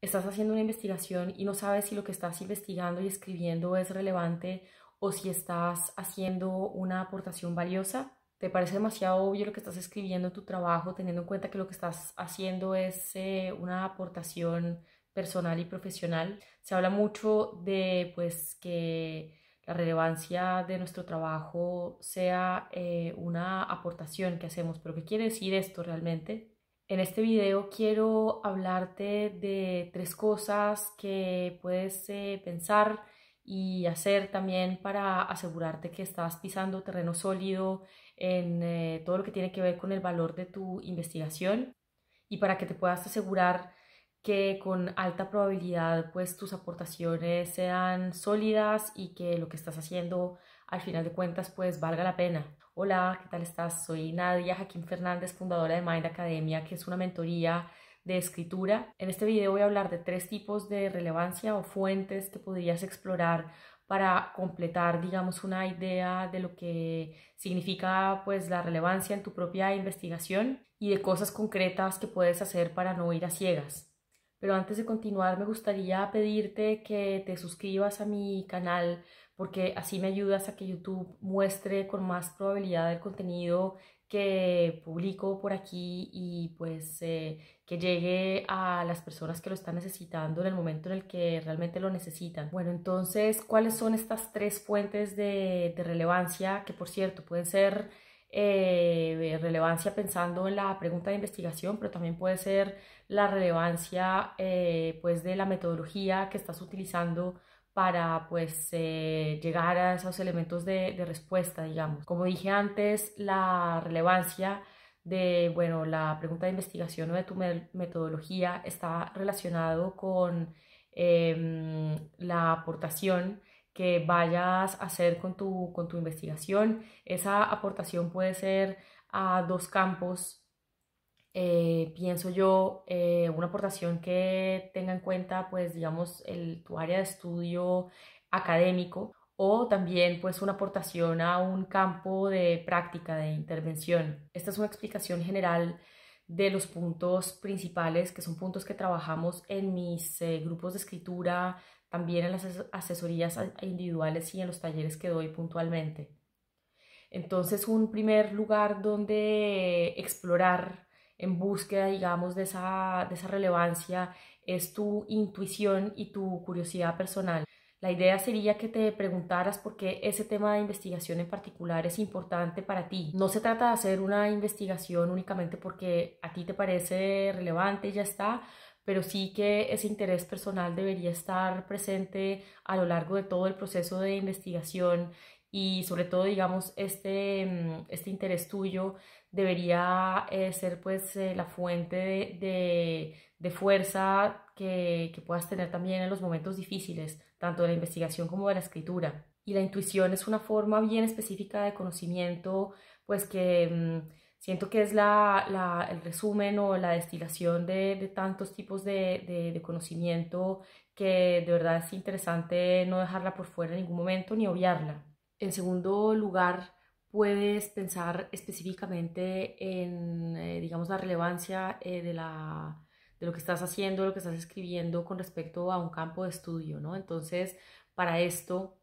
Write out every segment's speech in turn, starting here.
estás haciendo una investigación y no sabes si lo que estás investigando y escribiendo es relevante o si estás haciendo una aportación valiosa. ¿Te parece demasiado obvio lo que estás escribiendo en tu trabajo teniendo en cuenta que lo que estás haciendo es eh, una aportación personal y profesional? Se habla mucho de pues que la relevancia de nuestro trabajo sea eh, una aportación que hacemos, pero ¿qué quiere decir esto realmente? En este video quiero hablarte de tres cosas que puedes eh, pensar y hacer también para asegurarte que estás pisando terreno sólido en eh, todo lo que tiene que ver con el valor de tu investigación y para que te puedas asegurar que con alta probabilidad pues tus aportaciones sean sólidas y que lo que estás haciendo al final de cuentas pues valga la pena. Hola, ¿qué tal estás? Soy Nadia Jaquín Fernández, fundadora de Mind Academia, que es una mentoría de escritura. En este video voy a hablar de tres tipos de relevancia o fuentes que podrías explorar para completar, digamos, una idea de lo que significa pues la relevancia en tu propia investigación y de cosas concretas que puedes hacer para no ir a ciegas. Pero antes de continuar me gustaría pedirte que te suscribas a mi canal porque así me ayudas a que YouTube muestre con más probabilidad el contenido que publico por aquí y pues eh, que llegue a las personas que lo están necesitando en el momento en el que realmente lo necesitan. Bueno, entonces, ¿cuáles son estas tres fuentes de, relevancia que, por cierto, pueden ser eh, relevancia pensando en la pregunta de investigación, pero también puede ser la relevancia eh, pues de la metodología que estás utilizando para pues eh, llegar a esos elementos de, respuesta, digamos. Como dije antes, la relevancia de, bueno, la pregunta de investigación o de tu metodología está relacionado con em, la aportación que vayas a hacer con tu, con tu investigación. Esa aportación puede ser a dos campos eh, pienso yo, eh, una aportación que tenga en cuenta, pues, digamos, el, tu área de estudio académico o también, pues, una aportación a un campo de práctica, de intervención. Esta es una explicación general de los puntos principales, que son puntos que trabajamos en mis eh, grupos de escritura, también en las asesorías individuales y en los talleres que doy puntualmente. Entonces, un primer lugar donde explorar en búsqueda, digamos, de esa, de esa relevancia es tu intuición y tu curiosidad personal. La idea sería que te preguntaras por qué ese tema de investigación en particular es importante para ti. No se trata de hacer una investigación únicamente porque a ti te parece relevante y ya está, pero sí que ese interés personal debería estar presente a lo largo de todo el proceso de investigación y sobre todo, digamos, este, mm, este interés tuyo debería eh, ser pues eh, la fuente de, de, fuerza que, que, puedas tener también en los momentos difíciles, tanto de la investigación como de la escritura. Y la intuición es una forma bien específica de conocimiento, pues que mm, siento que es la, la, el resumen o la destilación de, de tantos tipos de, de conocimiento que de verdad es interesante no dejarla por fuera en ningún momento ni obviarla. En segundo lugar, puedes pensar específicamente en, eh, digamos, la relevancia eh, de, la, de lo que estás haciendo, lo que estás escribiendo con respecto a un campo de estudio, ¿no? Entonces, para esto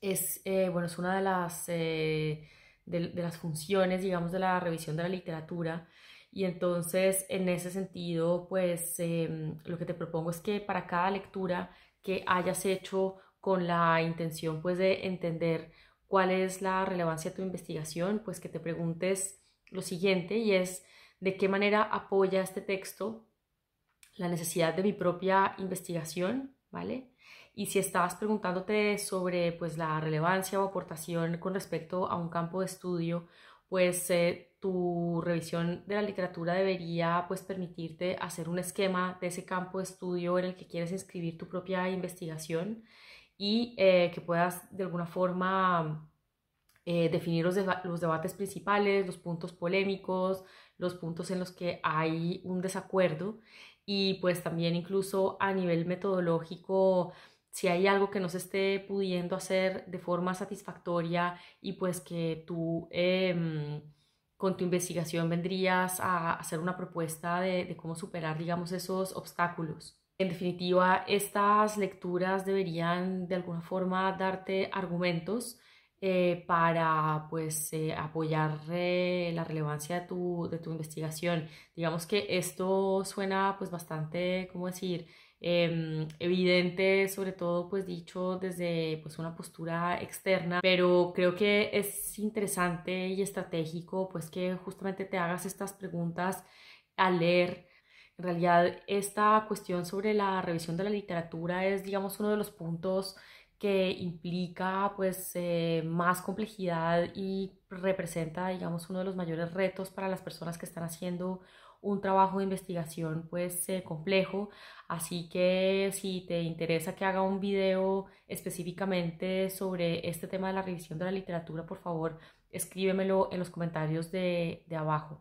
es, eh, bueno, es una de las, de, las funciones, digamos, de la revisión de la literatura. Y entonces, en ese sentido, pues, em, lo que te propongo es que para cada lectura que hayas hecho con la intención, pues, de entender cuál es la relevancia de tu investigación, pues que te preguntes lo siguiente y es de qué manera apoya este texto la necesidad de mi propia investigación, ¿vale? Y si estabas preguntándote sobre pues la relevancia o aportación con respecto a un campo de estudio, pues eh, tu revisión de la literatura debería pues permitirte hacer un esquema de ese campo de estudio en el que quieres inscribir tu propia investigación y eh, que puedas de alguna forma eh, definir los, los, debates principales, los puntos polémicos, los puntos en los que hay un desacuerdo y pues también incluso a nivel metodológico si hay algo que no se esté pudiendo hacer de forma satisfactoria y pues que tú em, con tu investigación vendrías a hacer una propuesta de, de cómo superar digamos esos obstáculos. En definitiva, estas lecturas deberían de alguna forma darte argumentos eh, para pues eh, apoyar eh, la relevancia de tu, de tu investigación. Digamos que esto suena pues bastante, ¿cómo decir? Em, evidente, sobre todo pues dicho desde pues una postura externa, pero creo que es interesante y estratégico pues que justamente te hagas estas preguntas al leer. En realidad esta cuestión sobre la revisión de la literatura es digamos uno de los puntos que implica pues eh, más complejidad y representa digamos uno de los mayores retos para las personas que están haciendo un trabajo de investigación pues eh, complejo. Así que si te interesa que haga un video específicamente sobre este tema de la revisión de la literatura por favor escríbemelo en los comentarios de, de abajo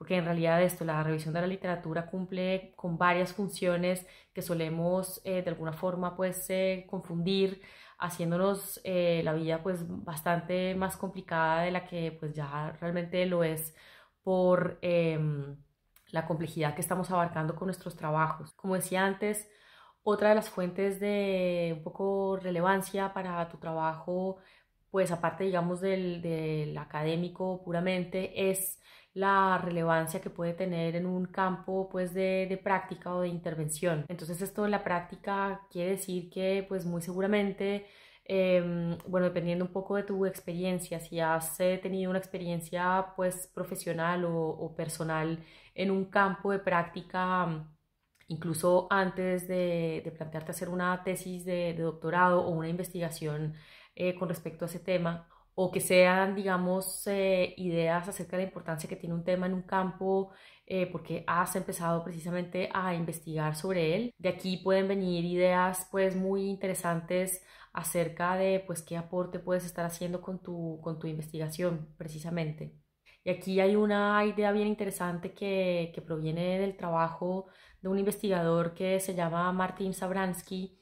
porque en realidad esto, la revisión de la literatura cumple con varias funciones que solemos eh, de alguna forma pues eh, confundir, haciéndonos eh, la vida pues bastante más complicada de la que pues ya realmente lo es por em, la complejidad que estamos abarcando con nuestros trabajos. Como decía antes, otra de las fuentes de un poco relevancia para tu trabajo, pues aparte digamos del, del académico puramente, es la relevancia que puede tener en un campo pues de, de, práctica o de intervención. Entonces esto de la práctica quiere decir que pues muy seguramente, eh, bueno, dependiendo un poco de tu experiencia, si has eh, tenido una experiencia pues profesional o, personal en un campo de práctica, incluso antes de, de plantearte hacer una tesis de, de, doctorado o una investigación eh, con respecto a ese tema, o que sean, digamos, eh, ideas acerca de la importancia que tiene un tema en un campo eh, porque has empezado precisamente a investigar sobre él. De aquí pueden venir ideas pues muy interesantes acerca de pues qué aporte puedes estar haciendo con tu, con tu investigación precisamente. Y aquí hay una idea bien interesante que, que proviene del trabajo de un investigador que se llama Martin Sabransky,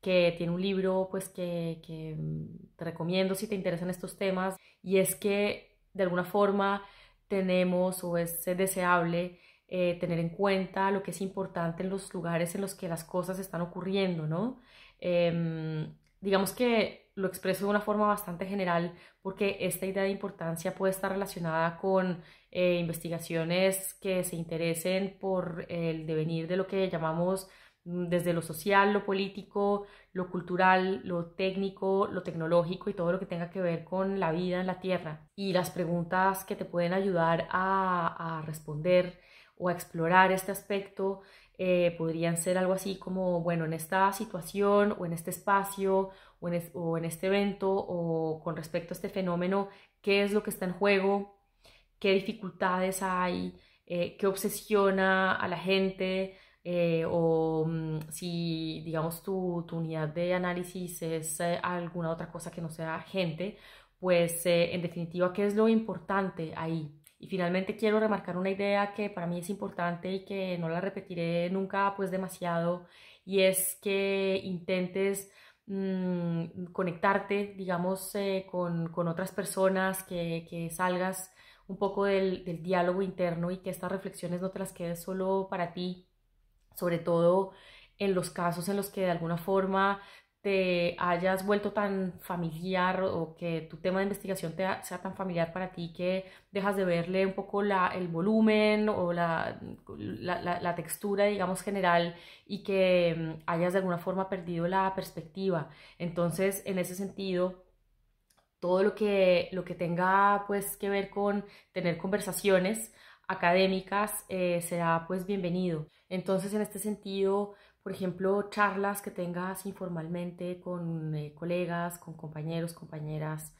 que tiene un libro pues que, que mm, te recomiendo si te interesan estos temas y es que de alguna forma tenemos o es deseable eh, tener en cuenta lo que es importante en los lugares en los que las cosas están ocurriendo, ¿no? Em, digamos que lo expreso de una forma bastante general porque esta idea de importancia puede estar relacionada con eh, investigaciones que se interesen por el devenir de lo que llamamos desde lo social, lo político, lo cultural, lo técnico, lo tecnológico y todo lo que tenga que ver con la vida en la Tierra. Y las preguntas que te pueden ayudar a, responder o a explorar este aspecto eh, podrían ser algo así como, bueno, en esta situación o en este espacio o en, o en este evento o con respecto a este fenómeno, ¿qué es lo que está en juego? ¿Qué dificultades hay? Eh, ¿Qué obsesiona a la gente? Eh, o mm, si, digamos, tu, tu, unidad de análisis es eh, alguna otra cosa que no sea gente, pues eh, en definitiva, ¿qué es lo importante ahí? Y finalmente quiero remarcar una idea que para mí es importante y que no la repetiré nunca pues demasiado y es que intentes mmm, conectarte digamos con, con, otras personas, que, que salgas un poco del, del diálogo interno y que estas reflexiones no te las quedes solo para ti, sobre todo en los casos en los que de alguna forma te hayas vuelto tan familiar o que tu tema de investigación te sea tan familiar para ti que dejas de verle un poco la, el volumen o la, la, la, textura, digamos, general y que hayas de alguna forma perdido la perspectiva. Entonces, en ese sentido, todo lo que, lo que tenga pues que ver con tener conversaciones académicas eh, será pues bienvenido. Entonces, en este sentido, por ejemplo, charlas que tengas informalmente con eh, colegas, con compañeros, compañeras,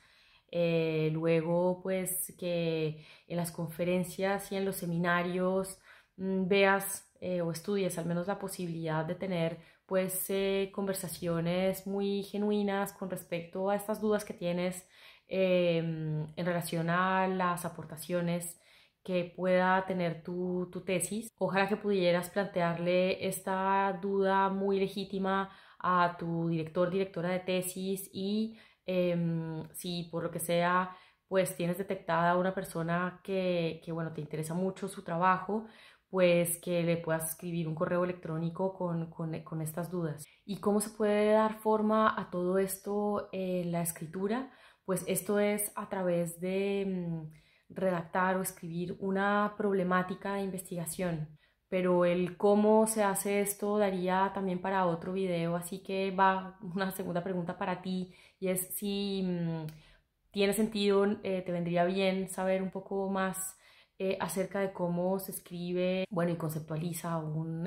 eh, luego pues que en las conferencias y en los seminarios mm, veas o estudies al menos la posibilidad de tener pues conversaciones muy genuinas con respecto a estas dudas que tienes em, en relación a las aportaciones que pueda tener tu, tesis. Ojalá que pudieras plantearle esta duda muy legítima a tu director, directora de tesis y eh, si por lo que sea pues tienes detectada una persona que, que, bueno, te interesa mucho su trabajo, pues que le puedas escribir un correo electrónico con, con, estas dudas. ¿Y cómo se puede dar forma a todo esto en la escritura? Pues esto es a través de mm, redactar o escribir una problemática de investigación. Pero el cómo se hace esto daría también para otro video, así que va una segunda pregunta para ti y es si mm, tiene sentido, eh, te vendría bien saber un poco más eh, acerca de cómo se escribe, bueno, y conceptualiza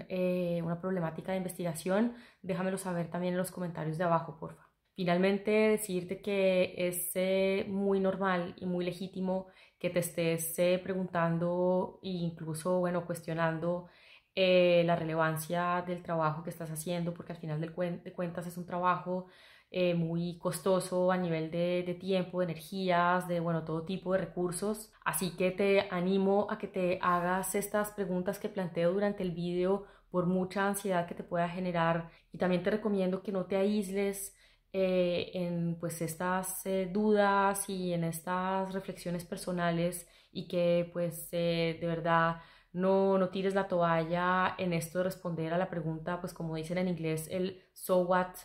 eh, una problemática de investigación, déjamelo saber también en los comentarios de abajo, porfa. Finalmente, decirte que es muy normal y muy legítimo que te estés preguntando e incluso, bueno, cuestionando la relevancia del trabajo que estás haciendo, porque al final de cuentas es un trabajo eh, muy costoso a nivel de, tiempo, de energías, de bueno, todo tipo de recursos. Así que te animo a que te hagas estas preguntas que planteo durante el vídeo por mucha ansiedad que te pueda generar y también te recomiendo que no te aísles eh, en pues estas eh, dudas y en estas reflexiones personales y que pues de verdad no, no tires la toalla en esto de responder a la pregunta pues como dicen en inglés el so what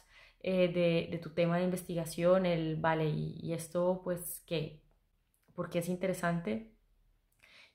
eh, de, tu tema de investigación, el, vale, y, esto pues qué, porque es interesante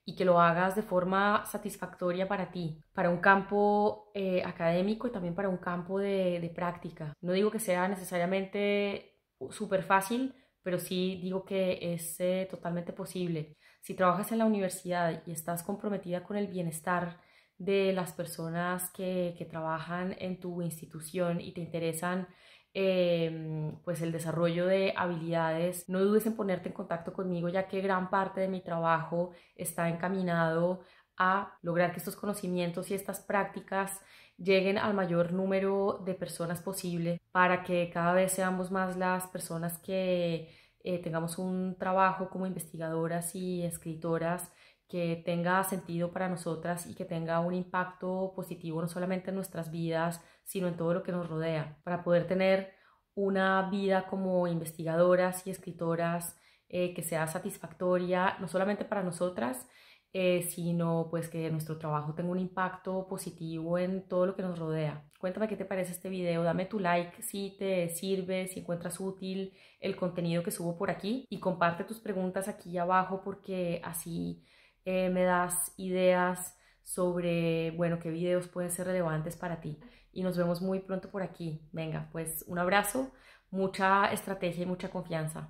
y que lo hagas de forma satisfactoria para ti, para un campo eh, académico y también para un campo de, práctica. No digo que sea necesariamente súper fácil, pero sí digo que es eh, totalmente posible. Si trabajas en la universidad y estás comprometida con el bienestar de las personas que, que trabajan en tu institución y te interesan Em, pues el desarrollo de habilidades, no dudes en ponerte en contacto conmigo ya que gran parte de mi trabajo está encaminado a lograr que estos conocimientos y estas prácticas lleguen al mayor número de personas posible para que cada vez seamos más las personas que eh, tengamos un trabajo como investigadoras y escritoras que tenga sentido para nosotras y que tenga un impacto positivo no solamente en nuestras vidas, sino en todo lo que nos rodea, para poder tener una vida como investigadoras y escritoras eh, que sea satisfactoria, no solamente para nosotras, eh, sino pues que nuestro trabajo tenga un impacto positivo en todo lo que nos rodea. Cuéntame qué te parece este video, dame tu like si te sirve, si encuentras útil el contenido que subo por aquí y comparte tus preguntas aquí abajo porque así eh, me das ideas sobre, bueno, qué videos pueden ser relevantes para ti. Y nos vemos muy pronto por aquí. Venga, pues un abrazo, mucha estrategia y mucha confianza.